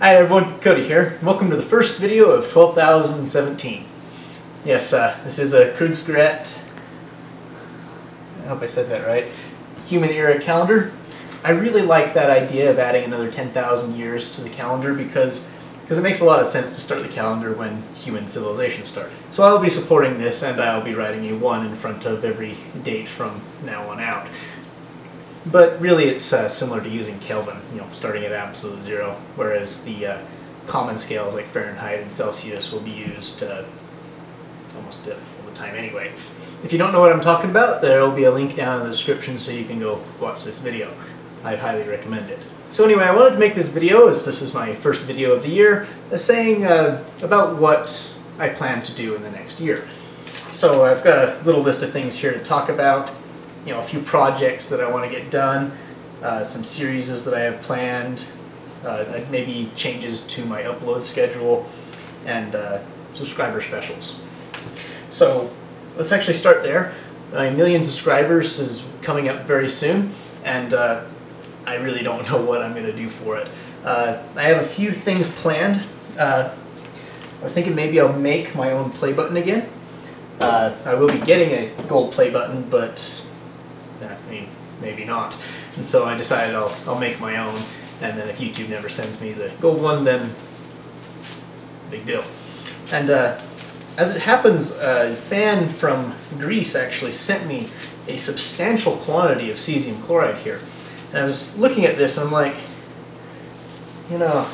Hi everyone, Cody here. Welcome to the first video of 12,017. Yes, uh, this is a Kurzgesagt, I hope I said that right, human era calendar. I really like that idea of adding another 10,000 years to the calendar because because it makes a lot of sense to start the calendar when human civilization started. So I'll be supporting this and I'll be writing a 1 in front of every date from now on out. But really it's uh, similar to using Kelvin, you know, starting at absolute zero, whereas the uh, common scales like Fahrenheit and Celsius will be used uh, almost all the time anyway. If you don't know what I'm talking about, there will be a link down in the description so you can go watch this video. I'd highly recommend it. So anyway, I wanted to make this video, as this is my first video of the year, uh, saying uh, about what I plan to do in the next year. So I've got a little list of things here to talk about, you know, a few projects that I want to get done, uh, some series that I have planned, uh, maybe changes to my upload schedule, and uh, subscriber specials. So let's actually start there. My million subscribers is coming up very soon, and uh, I really don't know what I'm going to do for it. Uh, I have a few things planned. Uh, I was thinking maybe I'll make my own play button again. Uh, I will be getting a gold play button, but I mean, maybe not. And so I decided I'll, I'll make my own, and then if YouTube never sends me the gold one, then big deal. And uh, as it happens, a fan from Greece actually sent me a substantial quantity of cesium chloride here. And I was looking at this and I'm like, you know,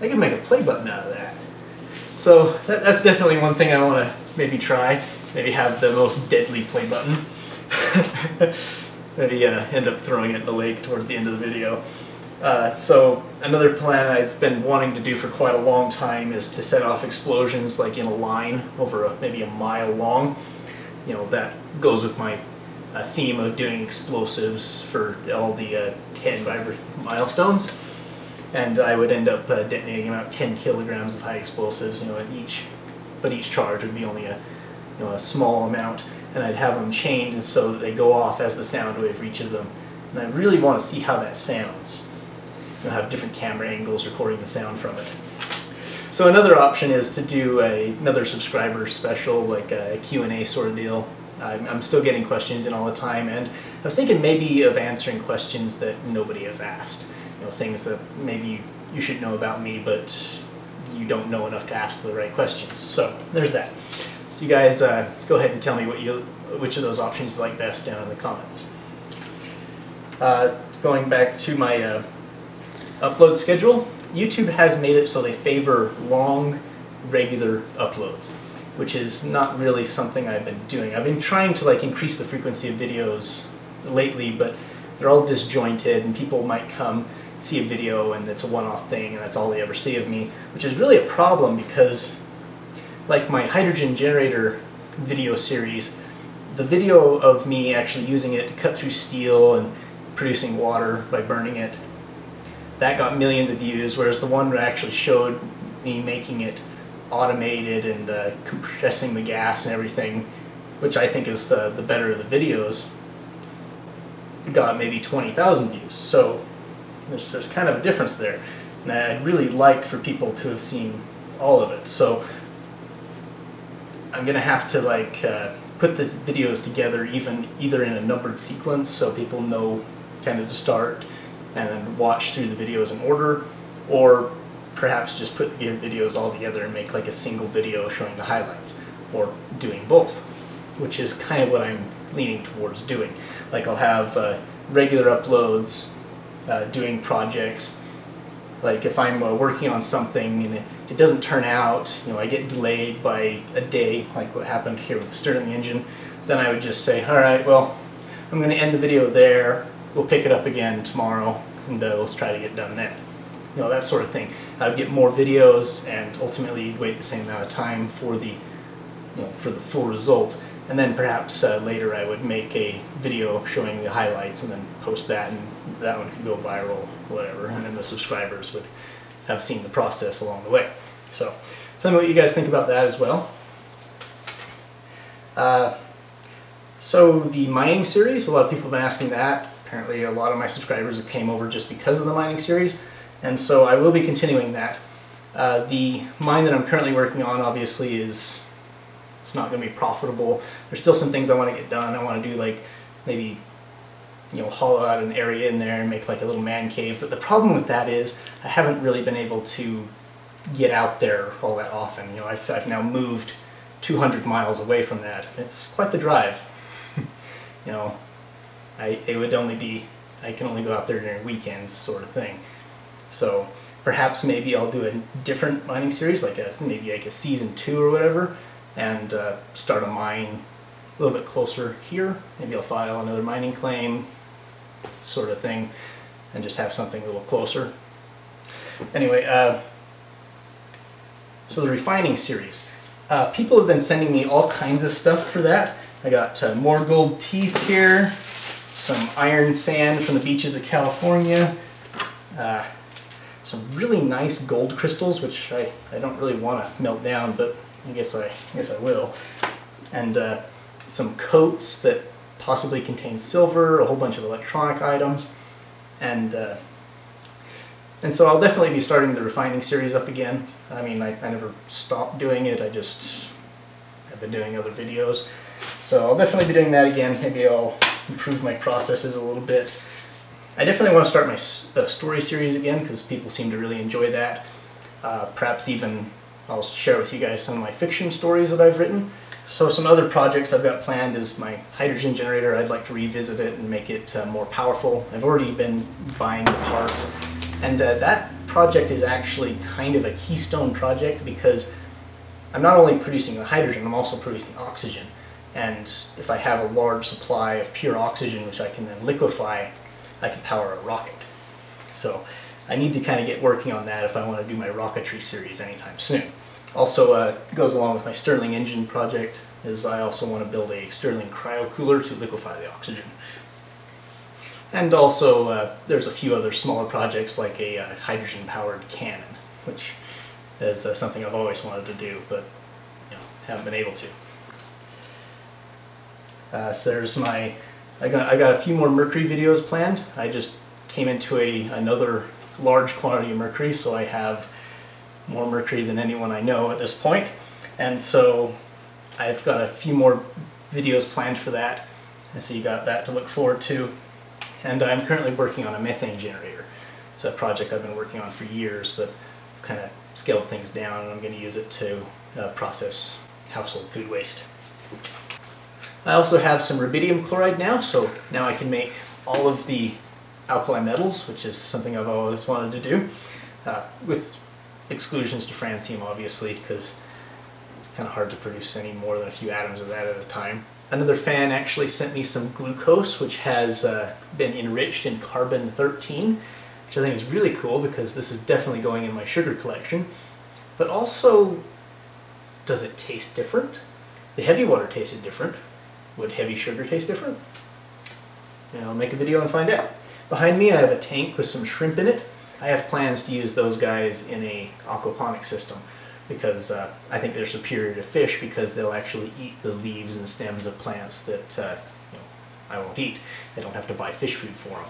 I could make a play button out of that. So that, that's definitely one thing I want to maybe try. Maybe have the most deadly play button. maybe uh, end up throwing it in the lake towards the end of the video. Uh, so another plan I've been wanting to do for quite a long time is to set off explosions like in a line over a, maybe a mile long. You know, that goes with my a theme of doing explosives for all the uh, 10 milestones. And I would end up uh, detonating about 10 kilograms of high explosives, you know, each, but each charge would be only a, you know, a small amount. And I'd have them chained so that they go off as the sound wave reaches them. And I really want to see how that sounds. You know, have different camera angles recording the sound from it. So another option is to do a, another subscriber special, like a Q&A sort of deal, I'm, I'm still getting questions in all the time, and I was thinking maybe of answering questions that nobody has asked. You know, things that maybe you should know about me, but you don't know enough to ask the right questions. So there's that. So you guys uh, go ahead and tell me what you, which of those options you like best down in the comments. Uh, going back to my uh, upload schedule, YouTube has made it so they favor long, regular uploads which is not really something I've been doing. I've been trying to like increase the frequency of videos lately, but they're all disjointed and people might come see a video and it's a one-off thing and that's all they ever see of me, which is really a problem because like my hydrogen generator video series, the video of me actually using it to cut through steel and producing water by burning it, that got millions of views, whereas the one that actually showed me making it automated and uh, compressing the gas and everything, which I think is the, the better of the videos, got maybe 20,000 views. So there's, there's kind of a difference there. And I'd really like for people to have seen all of it. So I'm going to have to like uh, put the videos together even either in a numbered sequence so people know kind of to start and then watch through the videos in order or perhaps just put the videos all together and make like a single video showing the highlights, or doing both, which is kind of what I'm leaning towards doing. Like I'll have uh, regular uploads, uh, doing projects, like if I'm uh, working on something and it, it, doesn't turn out, you know, I get delayed by a day, like what happened here with the Stirling engine, then I would just say, all right, well, I'm going to end the video there, we'll pick it up again tomorrow, and uh, let's try to get done then you know, that sort of thing. I would get more videos and ultimately wait the same amount of time for the, you know, for the full result. And then perhaps uh, later I would make a video showing the highlights and then post that and that one could go viral, whatever, and then the subscribers would have seen the process along the way. So tell me what you guys think about that as well. Uh, so the mining series, a lot of people have been asking that. Apparently a lot of my subscribers have came over just because of the mining series. And so I will be continuing that. Uh, the mine that I'm currently working on obviously is it's not going to be profitable. There's still some things I want to get done. I want to do like maybe you know hollow out an area in there and make like a little man cave. But the problem with that is I haven't really been able to get out there all that often. You know, I've, I've now moved 200 miles away from that. It's quite the drive. you know, I it would only be I can only go out there during weekends, sort of thing. So perhaps maybe I'll do a different mining series, like a maybe like a season two or whatever, and uh, start a mine a little bit closer here. Maybe I'll file another mining claim, sort of thing, and just have something a little closer. Anyway, uh, so the refining series. Uh, people have been sending me all kinds of stuff for that. I got uh, more gold teeth here, some iron sand from the beaches of California, uh, some really nice gold crystals, which I, I don't really want to melt down, but I guess I, I guess I will. And uh, some coats that possibly contain silver, a whole bunch of electronic items, and uh, and so I'll definitely be starting the refining series up again. I mean, I, I never stopped doing it. I just have been doing other videos. So I'll definitely be doing that again. Maybe I'll improve my processes a little bit. I definitely want to start my uh, story series again because people seem to really enjoy that. Uh, perhaps even I'll share with you guys some of my fiction stories that I've written. So some other projects I've got planned is my hydrogen generator. I'd like to revisit it and make it uh, more powerful. I've already been buying the parts. And uh, that project is actually kind of a keystone project because I'm not only producing the hydrogen, I'm also producing oxygen. And if I have a large supply of pure oxygen, which I can then liquefy, I can power a rocket. So I need to kind of get working on that if I want to do my rocketry series anytime soon. Also uh, goes along with my Stirling engine project is I also want to build a Stirling cryo cooler to liquefy the oxygen. And also uh, there's a few other smaller projects like a uh, hydrogen powered cannon, which is uh, something I've always wanted to do but you know, haven't been able to. Uh, so there's my, I got, I got a few more mercury videos planned. I just came into a another large quantity of mercury so I have more mercury than anyone I know at this point. And so I've got a few more videos planned for that. And so you got that to look forward to. And I'm currently working on a methane generator. It's a project I've been working on for years, but I've kind of scaled things down and I'm going to use it to uh, process household food waste. I also have some rubidium chloride now, so now I can make all of the alkali metals, which is something I've always wanted to do, uh, with exclusions to francium obviously because it's kind of hard to produce any more than a few atoms of that at a time. Another fan actually sent me some glucose which has uh, been enriched in carbon 13 which I think is really cool because this is definitely going in my sugar collection but also does it taste different? The heavy water tasted different. Would heavy sugar taste different? And I'll make a video and find out. Behind me I have a tank with some shrimp in it I have plans to use those guys in a aquaponic system because uh, I think they're superior to fish because they'll actually eat the leaves and stems of plants that uh, you know, I won't eat. I don't have to buy fish food for them.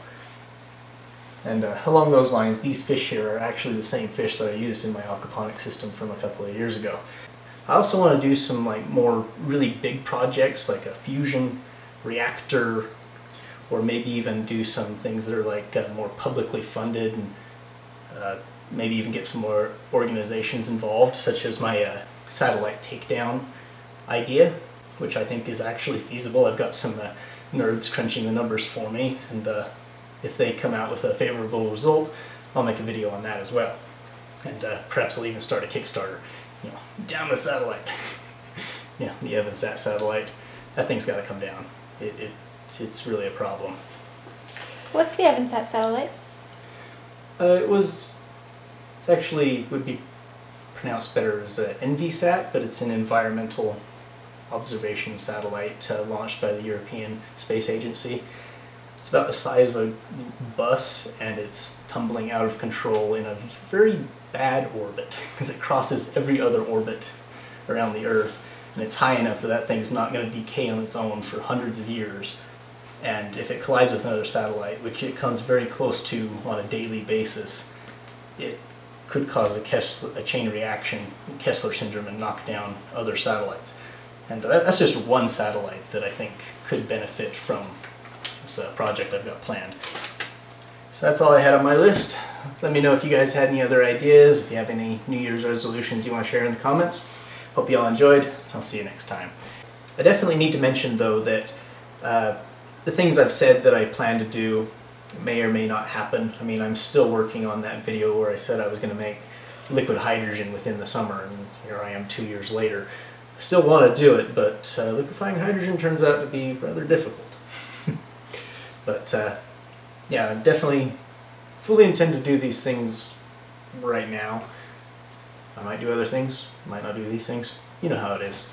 And uh, along those lines, these fish here are actually the same fish that I used in my aquaponic system from a couple of years ago. I also want to do some like more really big projects like a fusion reactor or maybe even do some things that are like uh, more publicly funded and uh, maybe even get some more organizations involved, such as my uh, satellite takedown idea, which I think is actually feasible. I've got some uh, nerds crunching the numbers for me, and uh, if they come out with a favorable result, I'll make a video on that as well. And uh, perhaps I'll even start a Kickstarter. You know, down the satellite. yeah, the Evansat satellite. That thing's got to come down. It, it, it's really a problem. What's the Evansat satellite? Uh, it was, it's actually, would be pronounced better as uh, ENVISAT, but it's an environmental observation satellite uh, launched by the European Space Agency. It's about the size of a bus and it's tumbling out of control in a very bad orbit because it crosses every other orbit around the Earth and it's high enough that that thing's not going to decay on its own for hundreds of years. And if it collides with another satellite, which it comes very close to on a daily basis, it could cause a, Kessler, a chain reaction, Kessler syndrome, and knock down other satellites. And that's just one satellite that I think could benefit from this uh, project I've got planned. So that's all I had on my list. Let me know if you guys had any other ideas, if you have any New Year's resolutions you want to share in the comments. Hope you all enjoyed. I'll see you next time. I definitely need to mention though that uh, the things I've said that I plan to do may or may not happen. I mean, I'm still working on that video where I said I was going to make liquid hydrogen within the summer, and here I am two years later. I still want to do it, but uh, liquefying hydrogen turns out to be rather difficult. but uh, yeah, I definitely fully intend to do these things right now. I might do other things, might not do these things. You know how it is.